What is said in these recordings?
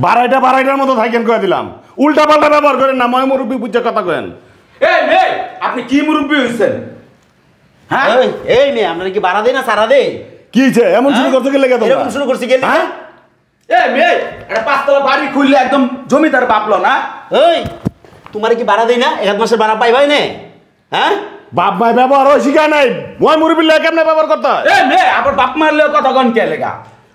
বারাইটা বারাইটার মতো থাকেন কয়ে দিলাম। উল্টা পাল্টা ব্যবহার করেন না ময় মুরব্বী বুঝে কথা কেন এই মেয়ে আপনি কি মুরব্বী হয়েছেন হ্যাঁ? এই, মেয়ে আপনারা কি বাড়া দেয় না সারা দেয় কি এমন শুরু লেগে এরকম শুরু করছি গেলি হ্যাঁ? এই মেয়ে একটা পাঁচতলা বাড়ি খুললে একদম জমিদার বাপলো না? ওই তোমার কি বাড়া দেয় না? এক মাসের বাড়া পাইবাই নে? হ্যাঁ? বাপ মায় ব্যবহার হয় শিখায় নাই। ময় মুরব্বী লাগে কেমনে ব্যবহার করতে হয়? এই মেয়ে আবার বাপ মারলে কথা কন কে লেগা?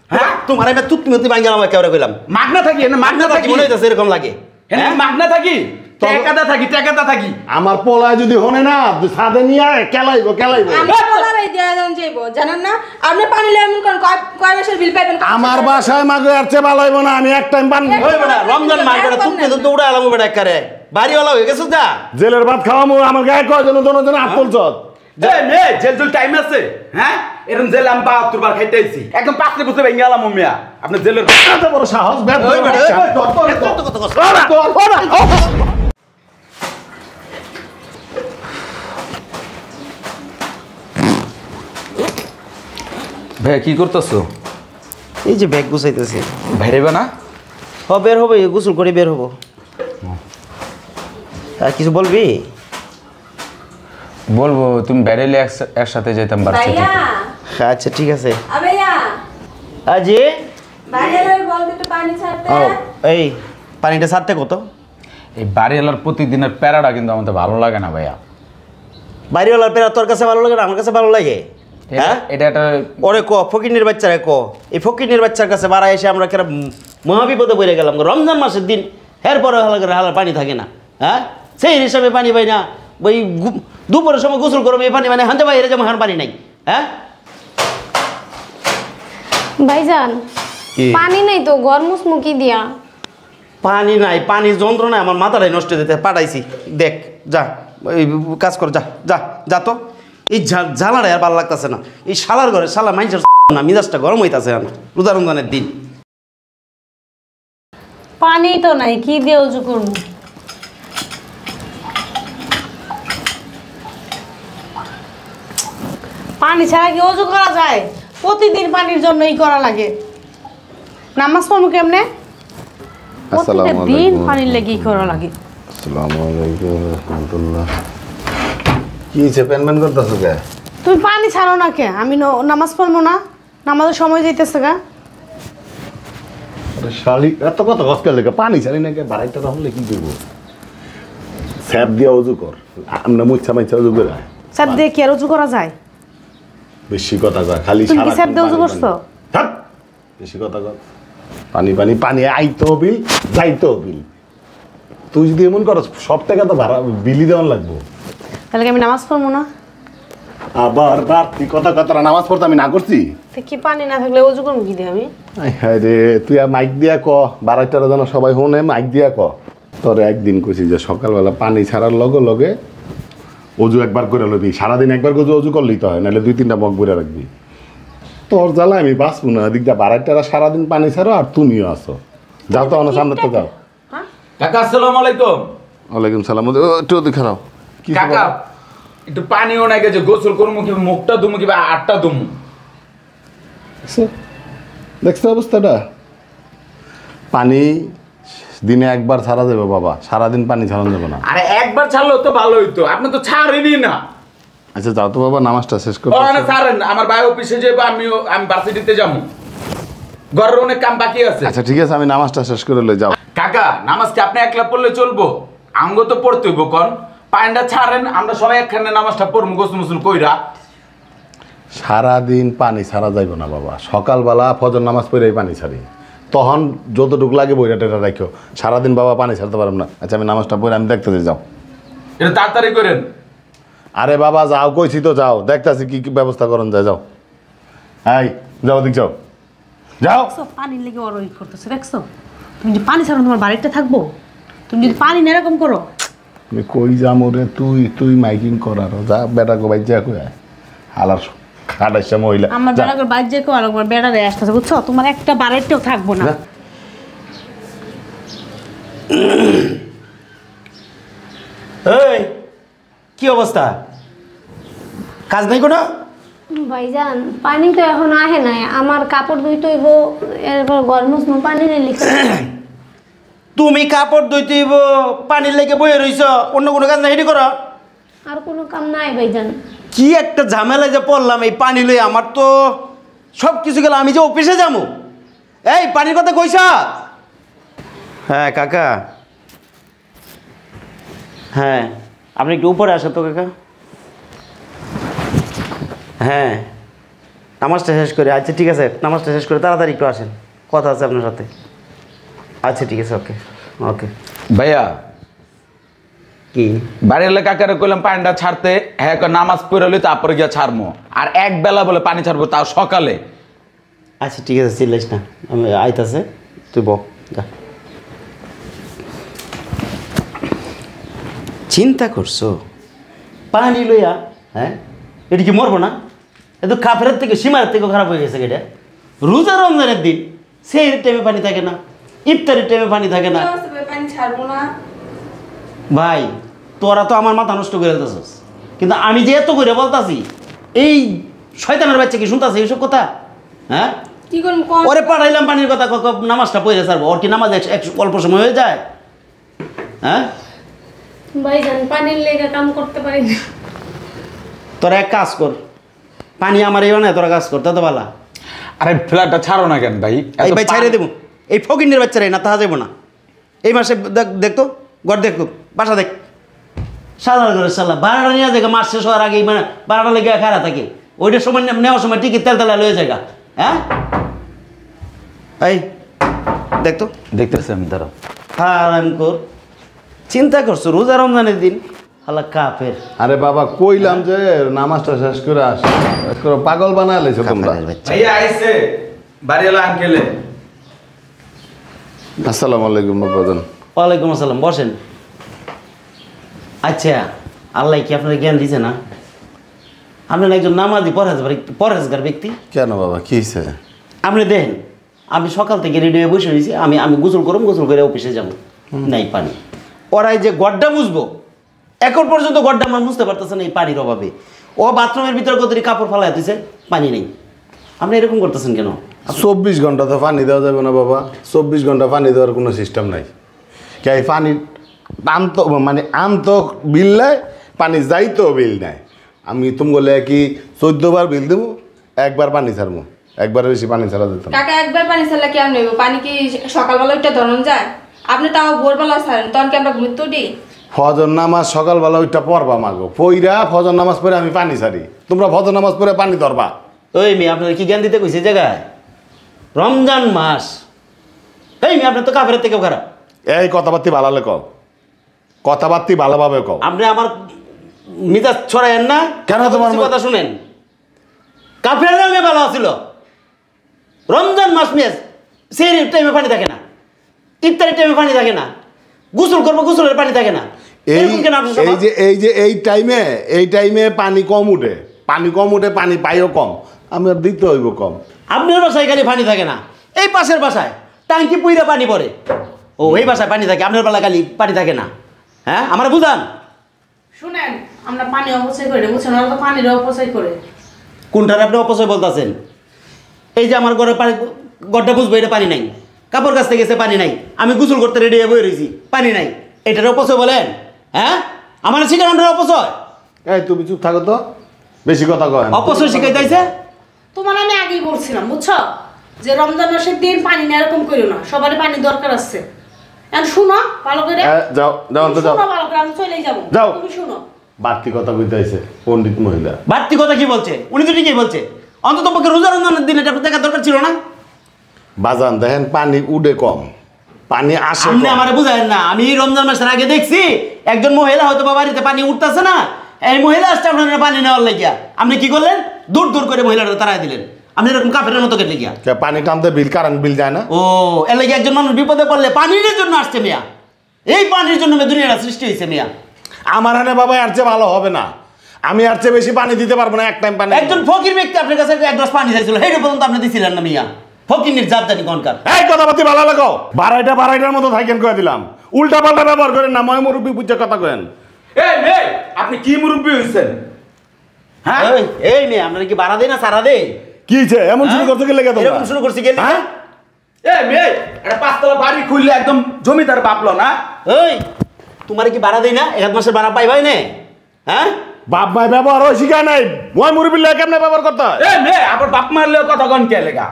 হ্যাঁ? তোমার তুত্তি মতি ভাঙ্গি একেবারে কইলাম। মাগনা থাকি না মাগনা থাকি। মনে হইতেছে এরকম লাগে হ্যাঁ? মাগনা থাকি টাকাটা থাকি টাকাটা থাকি। আমার পোলায় যদি হনে না সাদে নিয়ে কেলাইবো কেলাইবো। জানেন না? আপনি পানি লে এমন কোন কয় মাসের বিল পাইবেন? আমার বাসায় মাগে আর চেয়ে ভালো হইবো না আমি এক টাইম পান বেটা রমজান মাস বেটা তুত্তি তো উড়ে এলাম বেটা একারে বাড়িওয়ালা হয়ে গেছো যা। জেলের ভাত খাওয়ামু আমার গায়ে কয়জন দোনো জন হাত তুলছ এই মেয়ে জেল জেল টাইম আছে। হ্যাঁ? এরকম জেল আমি বাহাত্তর বার খাইতে একদম পাঁচটা বছর ভেঙে গেলাম মিয়া আপনি জেলের বড় সাহস বেদ ওই বেটা ওই বেটা, তোর, তোর, তোর, তোর, তোর, তোর। ভাই কি করতেছো? এই যে ব্যাগ গুছাইতেছি। ভাইরেবে না? হ বের হবে গোসল করে বের হব। আর কিছু বলবি? বলব তুমি বেরেলে একসা- একসাথে যেতাম আচ্ছা ঠিক আছে। আজি। একটু ছাড়তে। এই পানিটা সারতে কত? এই বাড়িওয়ালার প্রতিদিনের প্যারাটা কিন্তু আমাদের ভালো লাগে না ভাইয়া। বাড়িওয়ালার পেরা তোর কাছে ভালো লাগে না? আমার কাছে ভালো লাগে। হ্যাঁ? এটা এটা ওরে ক ফকিনের বাচ্চারা ক। এই ফকিনের বাচ্চার কাছে বাড়া এসে আমরা কেরা মহাবিপদে পড়ে গেলাম রমজান মাসের দিন এর পরে হালাকে হালা পানি থাকে না। হ্যাঁ? সেই হিসাবে পানি পাই না। ওই দুপুরের সময় গোসল করব এই পানি মানে হানতে বাইরে যেমন হান পানি নাই। হ্যাঁ? ভাইজান পানি নাই তো ঘর মুসমুকি দিয়া। পানি নাই পানি যন্ত্রণায় আমার মাথাটাই নষ্ট যেতে পাঠাইছি। দেখ যা কাজ কর যা যা যা তো। এই ঝা- আর ভালো লাগতেছে না। এই শালার ঘরে শালা মাইন্সের না মিজাজটা গরম হইতাছে না রোজা রমজানের দিন। পানি তো নাই কি দিয়ে উজু করব? পানি ছাড়া কি অজু করা যায়? প্রতিদিন পানির জন্যই করা লাগে। নামাজ পড়ব কেমনে? দিন পানির লেগেই করা লাগে। আসসালামু আলাইকুম রহমতুল্লাহ। কি হয়েছে? প্যান প্যান করতেছো কে? তুমি পানি ছাড়ো না কে? আমি ন- নামাজ পড়ব না। নামাজের সময় যাইতেছে গা। আরে শালি এত কথা কষ্ট লেগে? পানি ছাড়ি না কে? বাড়াইতে হলে কি করব? স্যাপ দিয়া উজু কর। আমরা মুচ্ছা মাইছা করে। স্যাপ দিয়ে কি আর উজু করা যায়? বেশি কথা কয় খালি। থাক, বেশি কথা কর পানি পানি পানি আইতো বিল যাইতো বিল। তুই যদি এমন করস সব টাকা তো ভাড়া বিলি দেওয়ার লাগবো। তাহলে আমি নামাজ পড়ব না? আবার বাড়তি কথা কথা নামাজ পড়তে আমি না করছি? কি পানি না থাকলে উজু করব কি দিয়ে আমি? হায় রে তুই আর মাইক দিয়া ক বারাইটারা যেন সবাই শুনে মাইক দিয়া ক। তোর একদিন কইছি যে সকালবেলা পানি ছাড়ার লগে লগে অজু একবার করে লবি। সারাদিন একবার করে অজু করলেই তো হয় নাহলে দুই তিনটা মগ করে রাখবি। তোর জ্বালা আমি বাঁচবো না দিকটা বারাইটারা সারাদিন পানি ছাড়ো আর তুমিও আসো যাও তো আমার সামনে তো যাও। কাকা আসসালামু আলাইকুম। ওয়ালাইকুম সালাম। একটু খারাপ। কি কাকা একটু পানিও নাই গেছে গোসল করব কি মুখটা দুমু কি আটটা দুমু দেখছ অবস্থাটা? পানি দিনে একবার ছাড়া যাবে বাবা সারাদিন পানি ছাড়ানো যাবে না। আরে একবার ছাড়লেও তো ভালো হইতো আপনি তো ছাড়েনি না। আচ্ছা যাও তো বাবা নামাজটা শেষ করো না ছাড়েন আমার ভাই অফিসে যাব আমিও আমি ভার্সিটিতে যাব। ঘরের অনেক কাম বাকি আছে। আচ্ছা ঠিক আছে আমি নামাজটা শেষ করে লই যাও। কাকা নামাজ কি আপনি একলা পড়লে চলবো? আঙ্গ তো পড়তে হইব কন। পাইনটা ছাড়েন আমরা সবাই একখানে নামাজটা পড়ব গোসল মুসুল কইরা। সারাদিন পানি ছাড়া যাইব না বাবা সকালবেলা ফজর নামাজ পড়ে পানি ছাড়ি। তখন যতটুকু লাগে বইটা টেটা রাখো সারাদিন বাবা পানি ছাড়তে পারব না। আচ্ছা আমি নামাজটা পড়ে আমি দেখতে যাও। এটা তাড়াতাড়ি করেন। আরে বাবা যাও কইছি তো যাও। দেখতেছি কি কি ব্যবস্থা করেন যায় যাও। এই যাও দিক যাও। যাও। পানির লেগে ওর ওই করতেছে দেখছ? তুমি যদি পানি ছাড়ো তোমার বাড়িতে থাকব? তুমি যদি পানি না এরকম করো। আমি কই যাম ওরে তুই তুই মাইকিং করার যা বেটা গো বাইর যা কই আয়। খাটাইছে মহিলা আমার যা। বেড়া করে বাইর যে কেউ আর একবার বেড়ারে আসতেছে বুঝছ? তোমার একটা বাড়িতেও থাকব না। এই কি অবস্থা? কাজ নাই কোনো? ভাইজান পানি তো এখন আহে নাই। আমার কাপড় ধুইতে হইব এরপর ঘর মুসমু পানি নেই লিখে তুমি কাপড় ধুইতে হইব পানির লেগে বয়ে রইছ অন্য কোনো কাজ না হেঁটে করো। আর কোনো কাম নাই ভাইজান। কি একটা ঝামেলায় যে পড়লাম এই পানি লই আমার তো সব কিছু গেল আমি যে অফিসে যাব। এই পানির কথা কইস। হ্যাঁ কাকা। হ্যাঁ। আপনি একটু উপরে আসেন তো কাকা। হ্যাঁ। নামাজটা শেষ করে। আচ্ছা ঠিক আছে। নামাজটা শেষ করে তাড়াতাড়ি একটু আসেন। কথা আছে আপনার সাথে। আচ্ছা ঠিক আছে ওকে। ওকে। ভাইয়া কি? বাড়ির কাকারে কইলাম পানিটা ছাড়তে। হ্যাঁ নামাজ পড়ে তারপরে গিয়া ছাড়মো। আর এক বেলা বলে পানি ছাড়বো তাও সকালে। আচ্ছা ঠিক আছে চিল্লাইস না। আমি আইতাছে তুই বক যা। চিন্তা করছ? পানি লইয়া হ্যাঁ এটা কি মরবো না? এ তো কাফের থেকে সীমার থেকে খারাপ হয়ে গেছে এটা রোজা রমজানের দিন সেই টাইমে পানি থাকে না ইফতারের টাইমে পানি থাকে না। ভাই তোরা তো আমার মাথা নষ্ট করে দিতেছস কিন্তু আমি যে এত করে বলতাছি এই শয়তানের বাচ্চা কি শুনতাছে এইসব কথা? হ্যাঁ? কি করব ওরে পাঠাইলাম পানির কথা কক নামাজটা পড়ে সারবো ওর কি নামাজ এক অল্প সময় হয়ে যায়? হ্যাঁ? ভাইজান পানির লেগে কাম করতে পারি না। তোরা এক কাজ কর পানি আমার এই বানায় তোরা কাজ কর তত বালা আরে ফ্ল্যাটটা ছাড়ো না কেন ভাই? এই ভাই পানি- দেবো। এই ফকিনের বাচ্চারাই না তাহা যাব না। এই মাসে দেখ দেখতো ঘর দেখতো বাসা দেখ। সাদা করে সাল্লাহ বারোটা নিয়ে যায় মাস শেষ হওয়ার আগে মানে বারোটা লেগে খারা থাকে। ওইটার সময় নেওয়ার সময় টিকিট তেল তেলা লয়ে যায় হ্যাঁ? এই দেখতো দেখতেছি আমি দাঁড়াও। হারাম কর। চিন্তা করছ রোজা রমজানের দিন? হালা কাফের। আরে বাবা কইলাম যে নামাজটা শেষ করে আস। করে পাগল বানায় লেছো তোমরা। ভাইয়া আইছে বাড়িওয়ালা আঙ্কেলে আসসালামু আলাইকুম বাবাজান ওয়ালাইকুম আসসালাম বসেন। আচ্ছা আল্লাহ কি আপনার জ্ঞান দিছে না? আপনার একজন নামাজি পরহেজগার পরহেজগার ব্যক্তি? কেন বাবা কি হয়েছে আপনি দেখেন আমি সকাল থেকে রেডি হয়ে বসে রয়েছি আমি আমি গোসল করুম গোসল করে অফিসে যাব। নাই পানি। ওরাই যে গড্ডা বুঝব এখন পর্যন্ত গড্ডা আমার বুঝতে পারতেছে না এই পানির অভাবে। ও বাথরুমের ভিতরে কত কাপড় ফালাই দিছে পানি নেই। আপনি এরকম করতেছেন কেন? চব্বিশ ঘণ্টা তো পানি দেওয়া যাবে না বাবা চব্বিশ ঘণ্টা পানি দেওয়ার কোনো সিস্টেম নাই। কে পানি আনত মানে আনত বিল নেয় পানি যাইতো বিল নেয় আমি তুমি বলে কি চোদ্দবার বিল দেবো একবার পানি ছাড়বো। একবার বেশি পানি ছাড়া যেত না। কাকা একবার পানি ছাড়লে কেমন নেব পানি কি সকালবেলা ওইটা ধরন যায়? আপনি তাও ভোরবেলা ছাড়েন তখন কি আমরা ঘুরতে উঠি? ফজর নামাজ সকালবেলা ওইটা পড়বা মাগো। পইরা ফজর নামাজ পড়ে আমি পানি ছাড়ি। তোমরা ফজর নামাজ পড়ে পানি ধরবা। ওই মেয়ে আপনার কি জ্ঞান দিতে কইছে জায়গায়? রমজান মাস। এই মেয়ে আপনার তো কাফের থেকে খারাপ। এই কথাবার্তি ভালালে কও। কথাবার্তি ভালোভাবে কও। আপনি আমার মিজাজ ছড়াইয়েন না? কেন তোমার কথা শুনেন। কাফের রঙে ভালো ছিল রমজান মাস মেস সেই টাইমে পানি থাকে না। ইফতারের টাইমে পানি থাকে না। গোসল করব গোসলের পানি থাকে না। এই এই যে এই যে এই টাইমে এই টাইমে পানি কম উঠে। পানি কম উঠে পানি পাইও কম। আমার দিতে হইব কম। আপনার বাসায় খালি পানি থাকে না। এই পাশের বাসায় টাঙ্কি পুইরা পানি পড়ে। ও এই বাসায় পানি থাকে আপনার বেলা খালি পানি থাকে না। হ্যাঁ আমরা বুঝান। শুনেন আমরা পানি অপচয় করি বুঝছেন? ওরা তো পানির অপচয় করে। কোনটার আপনি অপচয় বলতেছেন? এই যে আমার ঘরে পানি গড্ডা বুঝব এটা পানি নাই। কাপড় কাচতে গেছে পানি নাই। আমি গোসল করতে রেডি হয়ে বয়ে রয়েছি পানি নাই। এটার অপচয় বলেন হ্যাঁ? আমার শিকার অপচয়? এই তুমি চুপ থাকো তো। বেশি কথা কয়। অপচয় শিখাই যাইছে তোমার আমি আগেই বলছিলাম বুঝছ? যে রমজান মাসের দিন পানি না এরকম করিও না। সবারই পানি দরকার আছে। শুনো ভালো করে। যাও যাও তো যাও। ভালো করে আমি চলেই যাব। যাও। তুমি শুনো। বাড়তি কথা কইতে আইছে পণ্ডিত মহিলা। বাড়তি কথা কি বলছে? উনি তো ঠিকই বলছে। অন্তত পক্ষে রোজা রমজানের দিন এটা আপনার দরকার ছিল না? বাজান দেখেন পানি উডে কম। পানি আসে। আমার বুঝায় না। আমি রমজান মাসের আগে দেখছি একজন মহিলা হয়তো বা বাড়িতে পানি উঠতেছে না। এই মহিলা আসছে আপনার পানি নেওয়ার লাগিয়া। আপনি কি করলেন? দূর দূর করে মহিলাটা তাড়াই দিলেন। আপনি এরকম কাফের মতো কেটে গিয়া কে পানি টানতে বিল কারেন্ট বিল যায় না? ও এর লাগে একজন মানুষ বিপদে পড়লে পানির জন্য আসছে মিয়া। এই পানির জন্য দুনিয়াটা সৃষ্টি হয়েছে মিয়া। আমার হানে বাবা আর চেয়ে ভালো হবে না। আমি আর চেয়ে বেশি পানি দিতে পারব না এক টাইম পানি একজন ফকির ব্যক্তি আপনার কাছে এক গ্লাস পানি চাইছিল হেঁটে পর্যন্ত আপনি দিছিলেন না মিয়া। ফকির জাত কনকার? এই কথাবার্তি ভালো লাগো? বারাইটা বারাইটার মতো থাকেন করে দিলাম। উল্টা পাল্টা ব্যবহার করেন না ময় মুরব্বী বুঝে কথা কেন এই মেয়ে আপনি কি মুরব্বী হয়েছেন হ্যাঁ? এই, এই মেয়ে আপনারা কি বাড়া দেয় না সারা দেয়? কি হয়েছে এমন শুরু করতে গেলে এরকম শুরু করছি গেলে হ্যাঁ? এ মেয়ে একটা পাঁচতলা বাড়ি খুললে একদম জমিদার বাপলো না? ওই তোমার কি ভাড়া দেই না? এক মাসের ভাড়া পাইবাই নে। হ্যাঁ? বাপ মাই ব্যবহার হয় শিখা নাই। মই মুরব্বী লাগে কেমনে ব্যবহার করতে হয়? এ মেয়ে আবার বাপ মারলেও কথা কন কে লেগা?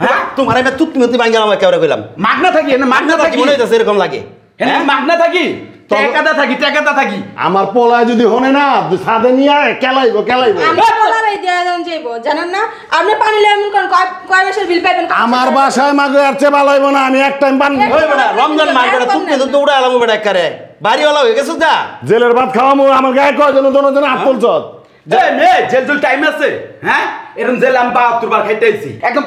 হ্যাঁ? তোমার আমি তুত্তি মুত্তি ভাঙ্গি আমার কেউরে কইলাম। মাগনা থাকি এনে মাগনা থাকি। মনে হইতাছে এরকম লাগে। এনে হ্যাঁ? মাগনা থাকি? টেকাদা থাকি টাকাটা থাকি। আমার পোলায় যদি হনে না সাদে নিয়ে কেলাইবো কেলাইবো। আমি বলার দেয়া যান যাইবো জানেন না? আপনি পানি লে এমন করেন কয় মাসের বিল পাইবেন? আমার বাসায় মাগো আর চেয়ে ভালো হইবো না আমি এক টাইম পানি ওই বেটা রমজান মাস বেটা তুমি তো দৌড়া আলাম বেটা করে বাড়িওয়ালা হয়ে গেছো যা? জেলের ভাত খাওয়ামু আমার গায়ে কয় জন দোনো জন হাত তুলছ? যে মেয়ে আছে হ্যাঁ খাইতেছি একদম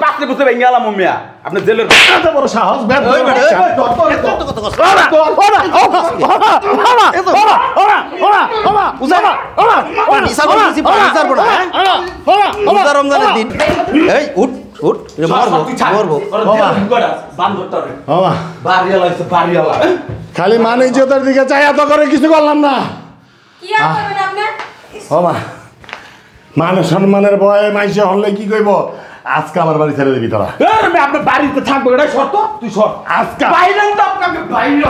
উঠ খালি মানে ইজ্জতের দিকে চাই এত করে কিছু করলাম না মান সম্মানের ভয়ে মাইসে হলে কি কইব? আজকে আমার বাড়ি ছেড়ে দিবি তোরা। আপনার বাড়িতে থাকব এটা শর্ত। তুই শর্ত আজকে। বাইরে তো আপনাকে বাইরে।